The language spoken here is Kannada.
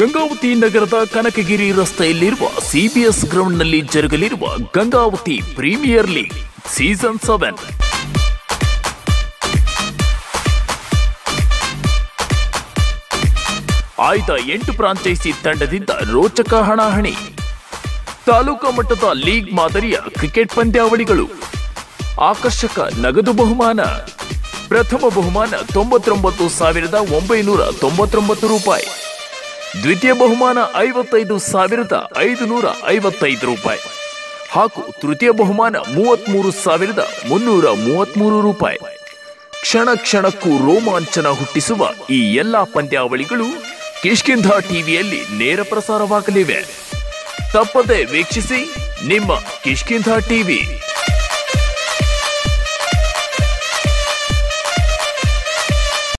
ಗಂಗಾವತಿ ನಗರದ ಕನಕಗಿರಿ ರಸ್ತೆಯಲ್ಲಿರುವ ಸಿಬಿಎಸ್ ಗ್ರೌಂಡ್ನಲ್ಲಿ ಜರುಗಲಿರುವ Gangavathi premier league season seven. ಆಯ್ದ ಎಂಟು ಫ್ರಾಂಚೈಸಿ ತಂಡದಿಂದ ರೋಚಕ ಹಣಾಹಣಿ. ತಾಲೂಕಾ ಮಟ್ಟದ ಲೀಗ್ ಮಾದರಿಯ ಕ್ರಿಕೆಟ್ ಪಂದ್ಯಾವಳಿಗಳು. ಆಕರ್ಷಕ ನಗದು ಬಹುಮಾನ. ಪ್ರಥಮ ಬಹುಮಾನ ತೊಂಬತ್ತೊಂಬತ್ತು ಸಾವಿರದ ಒಂಬೈನೂರ ತೊಂಬತ್ತೊಂಬತ್ತು ರೂಪಾಯಿ. ದ್ವಿತೀಯ ಬಹುಮಾನ ಐವತ್ತೈದು ಸಾವಿರದ ಐದುನೂರ ಐವತ್ತೈದು ರೂಪಾಯಿ. ಹಾಗೂ ತೃತೀಯ ಬಹುಮಾನ ಮೂವತ್ಮೂರು ಸಾವಿರದ ಮುನ್ನೂರ ಮೂವತ್ಮೂರು ರೂಪಾಯಿ. ಕ್ಷಣ ಕ್ಷಣಕ್ಕೂ ರೋಮಾಂಚನ ಹುಟ್ಟಿಸುವ ಈ ಎಲ್ಲಾ ಪಂದ್ಯಾವಳಿಗಳು ಕಿಷ್ಕಿಂಧ ಟಿವಿಯಲ್ಲಿ ನೇರ ಪ್ರಸಾರವಾಗಲಿವೆ. ತಪ್ಪದೆ ವೀಕ್ಷಿಸಿ ನಿಮ್ಮ ಕಿಷ್ಕಿಂಧ ಟಿವಿ.